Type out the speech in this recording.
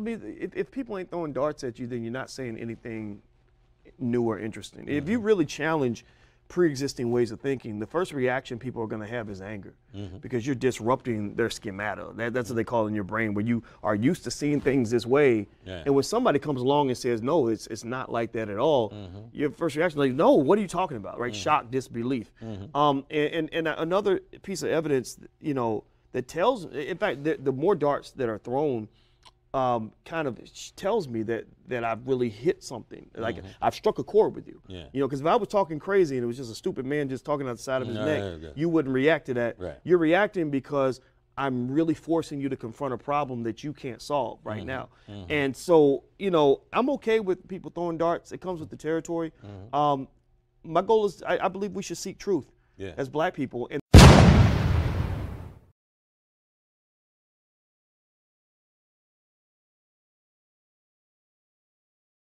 I mean, if, if people ain't throwing darts at you, then you're not saying anything new or interesting. If you mm-hmm. really challenge pre-existing ways of thinking, the first reaction people are going to have is anger mm-hmm. because you're disrupting their schemata. That, that's what they mm-hmm. call it in your brain, where you are used to seeing things this way, Yeah. and when somebody comes along and says, "No, it's it's not like that at all," your first reaction is like, "No, what are you talking about?" Right? Shock, disbelief. Um, and, and and another piece of evidence, you know, that tells, in fact, the, the more darts that are thrown um, kind of tells me that that I've really hit something. Like I've struck a chord with you. Mm-hmm. Yeah. You know, because if I was talking crazy and it was just a stupid man just talking out the side of his No, neck, yeah, yeah. you wouldn't react to that. Right. You're reacting because I'm really forcing you to confront a problem that you can't solve Mm-hmm. right now. And so, you know, I'm okay with people throwing darts. It comes with the territory. Um, my goal is, I, I believe we should seek truth Yeah. as black people, and